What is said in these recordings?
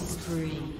killing spree.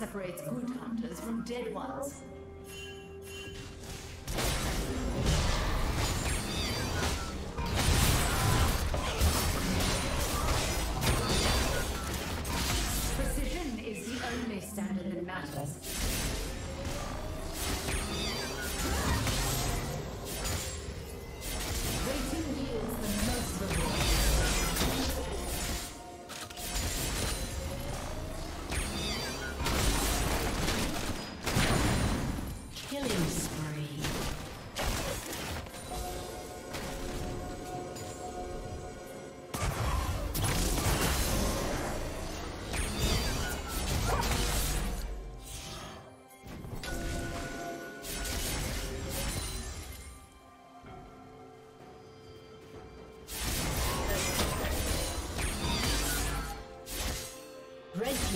Separates good hunters from dead ones.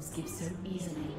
Skip so easily.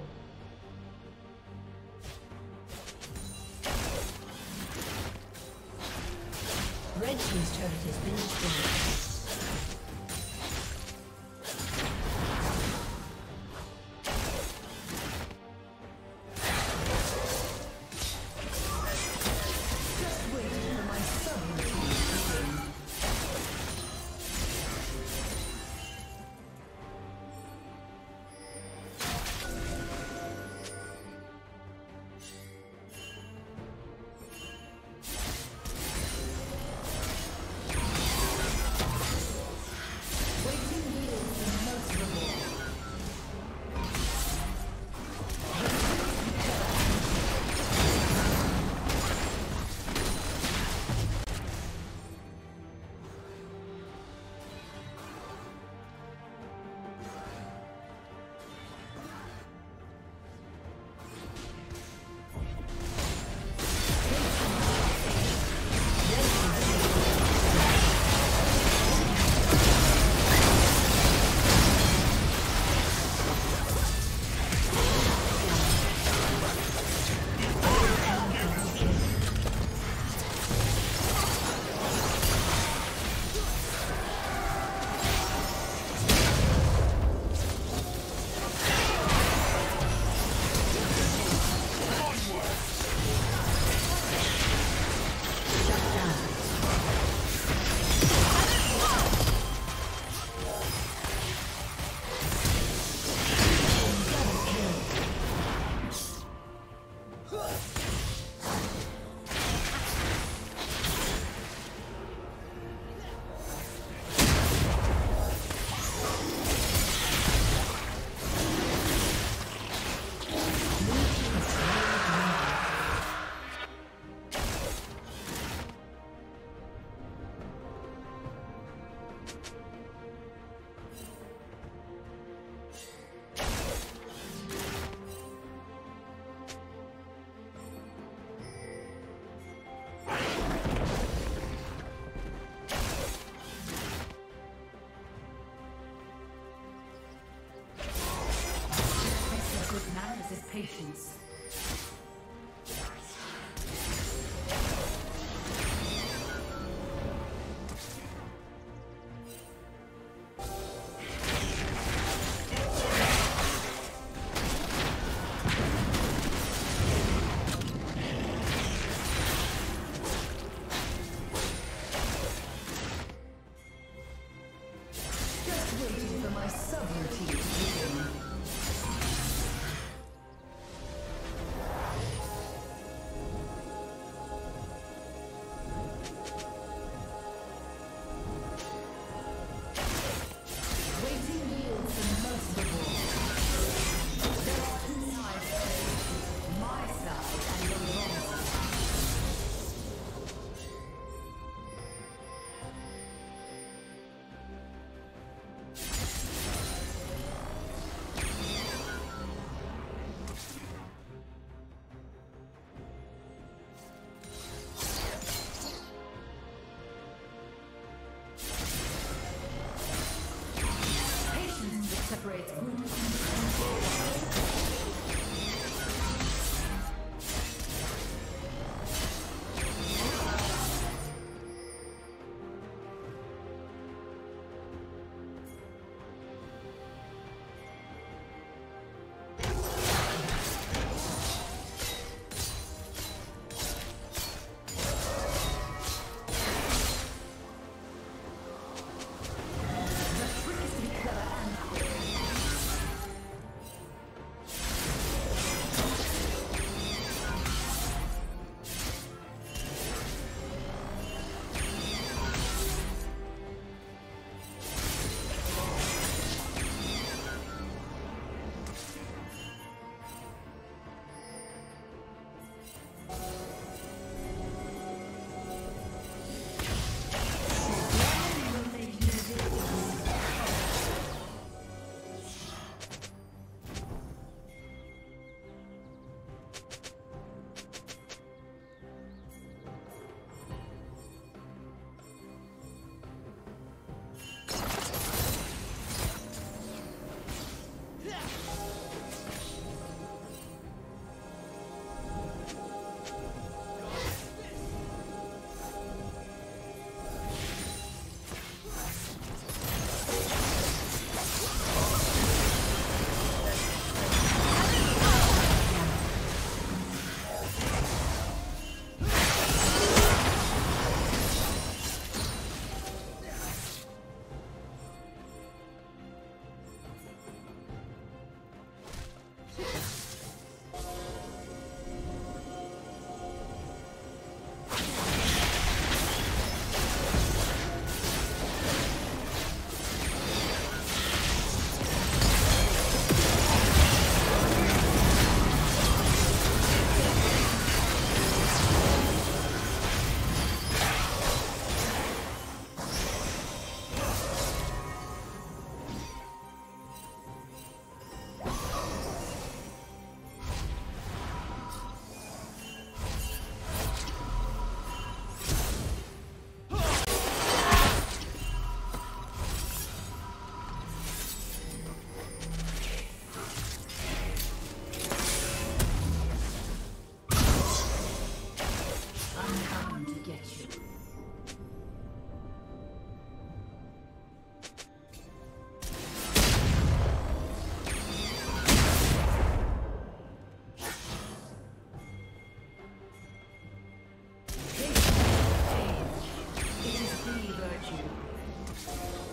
You.